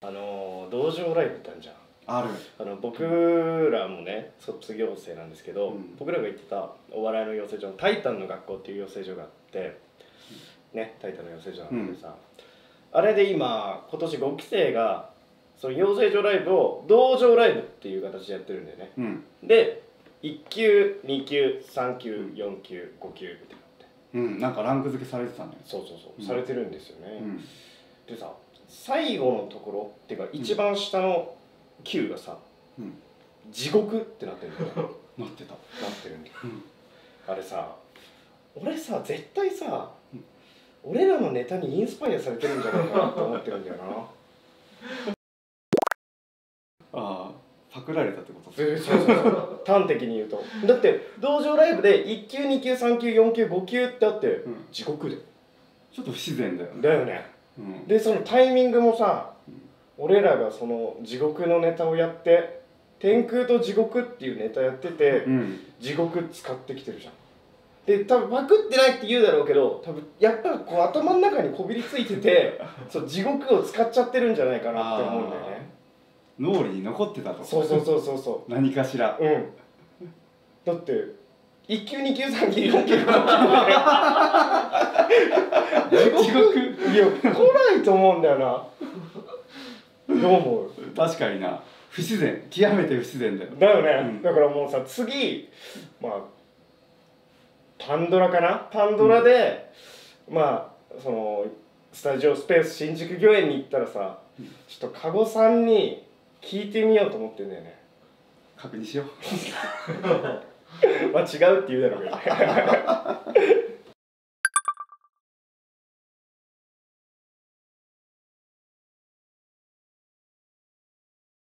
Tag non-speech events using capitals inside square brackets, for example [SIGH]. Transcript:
あの道場ライブってあるじゃん。ある。あの僕らもね卒業生なんですけど、うん。僕らが行ってたお笑いの養成所のタイタンの学校っていう養成所があってねタイタンの養成所なんだけどさ、あれで今今年5期生がその養成所ライブを道場ライブっていう形でやってるんだよね。うん。で1級2級3級4級5級ってなって。うん。なんかランク付けされてたねそうそうそう、うんされてるんですよね、うん。でさ最後のところっていうか一番下の級がさ、うん。地獄ってなってるんだ [LAUGHS] なってた。なってるんだよ。うん。あれさ俺さ絶対さ、うん。俺らのネタにインスパイアされてるんじゃないかなと思ってるんだよな。[LAUGHS] ああパクられたってこと？そうそうそう。端的に言うと。だって道場ライブで1級2級3級4級5級ってあってうん。地獄で。ちょっと不自然だよね。だよねうん。でそのタイミングもさうん俺らがその地獄のネタをやって天空と地獄っていうネタやっててうん。地獄使ってきてるじゃん。で多分パクってないって言うだろうけど多分やっぱこう頭の中にこびりついてて [LAUGHS] そう地獄を使っちゃってるんじゃないかなって思うんだよね。脳裏に残ってたと。そうそうそうそうそ [LAUGHS] 何かしら。ううん。だって1級2級3級4級5級。[LAUGHS] 地獄いや来ないと思うんだよな。どう思う？確かにな。不自然。極めて不自然だよ。だよね、うん。だからもうさ次まあパンドラかな？パンドラで、まあそのスタジオスペース新宿御苑に行ったらさ、うん。ちょっと加護さんに聞いてみようと思ってんだよね。確認しよう。[LAUGHS] まあ違うって言うだろうけどね